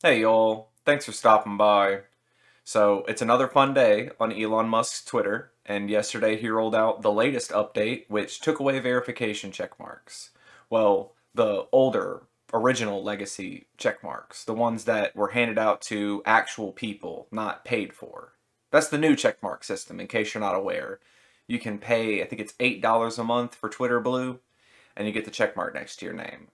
Hey y'all, thanks for stopping by. So it's another fun day on Elon Musk's Twitter, and yesterday he rolled out the latest update, which took away verification checkmarks. Well, the older, original legacy checkmarks, the ones that were handed out to actual people, not paid for. That's the new checkmark system, in case you're not aware. You can pay, I think it's $8 a month for Twitter Blue, and you get the checkmark next to your name.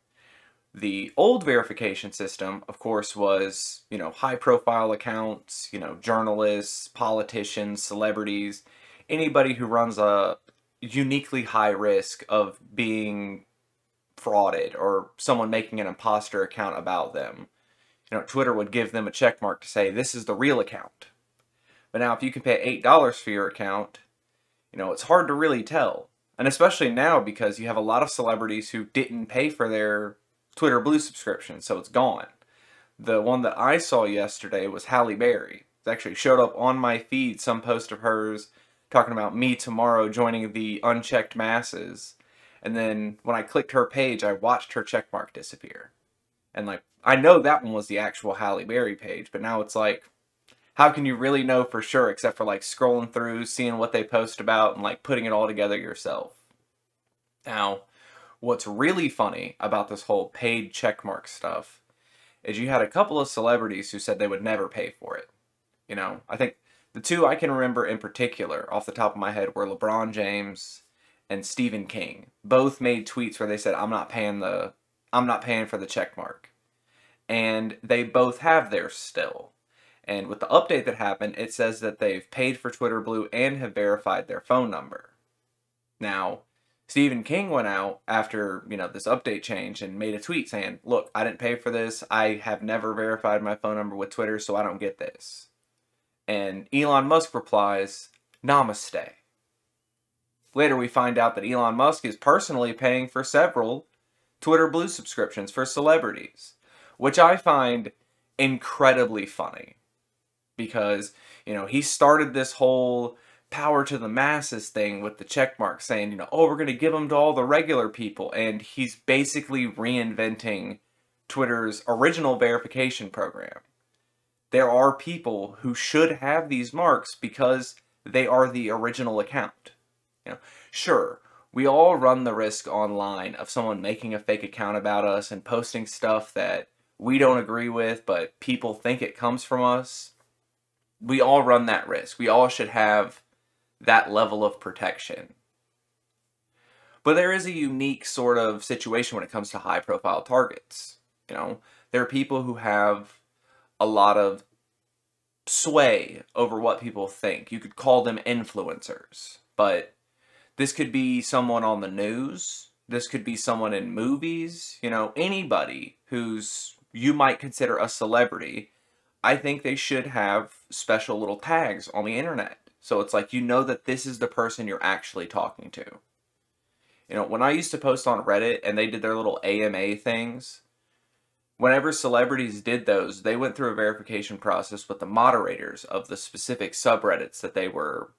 The old verification system, of course, was, you know, high profile accounts, you know, journalists, politicians, celebrities, anybody who runs a uniquely high risk of being frauded or someone making an imposter account about them. You know, Twitter would give them a check mark to say, this is the real account. But now if you can pay $8 for your account, you know, it's hard to really tell. And especially now because you have a lot of celebrities who didn't pay for their Twitter Blue subscription, so it's gone. The one that I saw yesterday was Halle Berry. It actually showed up on my feed, some post of hers talking about me tomorrow joining the unchecked masses. And then when I clicked her page, I watched her checkmark disappear. And like, I know that one was the actual Halle Berry page, but now it's like, how can you really know for sure except for like scrolling through, seeing what they post about, and like putting it all together yourself? Now, what's really funny about this whole paid checkmark stuff is you had a couple of celebrities who said they would never pay for it. You know, I think the two I can remember in particular off the top of my head were LeBron James and Stephen King. Both made tweets where they said I'm not paying the I'm not paying for the checkmark. And they both have theirs still. And with the update that happened, it says that they've paid for Twitter Blue and have verified their phone number. Now, Stephen King went out after, you know, this update change and made a tweet saying, "Look, I didn't pay for this. I have never verified my phone number with Twitter, so I don't get this." And Elon Musk replies, "Namaste." Later we find out that Elon Musk is personally paying for several Twitter Blue subscriptions for celebrities, which I find incredibly funny because, you know, he started this whole power to the masses thing with the check mark saying, you know, oh, we're going to give them to all the regular people. And he's basically reinventing Twitter's original verification program. There are people who should have these marks because they are the original account. You know, sure, we all run the risk online of someone making a fake account about us and posting stuff that we don't agree with, but people think it comes from us. We all run that risk. We all should have that level of protection. But there is a unique sort of situation when it comes to high profile targets. You know, there are people who have a lot of sway over what people think. You could call them influencers, but this could be someone on the news. This could be someone in movies, you know, anybody who's you might consider a celebrity. I think they should have special little tags on the internet so it's like you know that this is the person you're actually talking to. You know, when I used to post on Reddit and they did their little AMA things, whenever celebrities did those, they went through a verification process with the moderators of the specific subreddits that they were,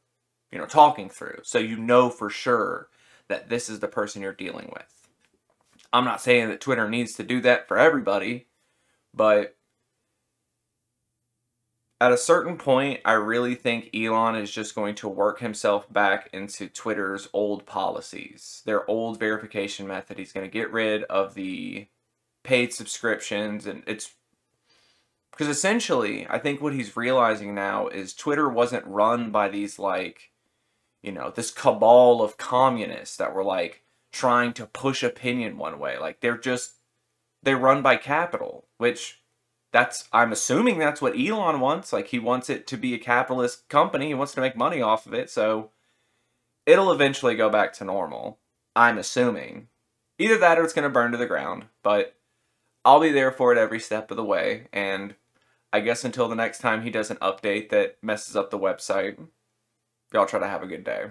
you know, talking through. So you know for sure that this is the person you're dealing with. I'm not saying that Twitter needs to do that for everybody, but at a certain point, I really think Elon is just going to work himself back into Twitter's old policies, their old verification method. He's going to get rid of the paid subscriptions, and it's because essentially, I think what he's realizing now is Twitter wasn't run by these like, you know, this cabal of communists that were like trying to push opinion one way. Like they're just they're run by capital, which that's I'm assuming that's what Elon wants. Like he wants it to be a capitalist company. He wants to make money off of it. So it'll eventually go back to normal. I'm assuming. Either that or it's going to burn to the ground. But I'll be there for it every step of the way. And I guess until the next time he does an update that messes up the website, y'all try to have a good day.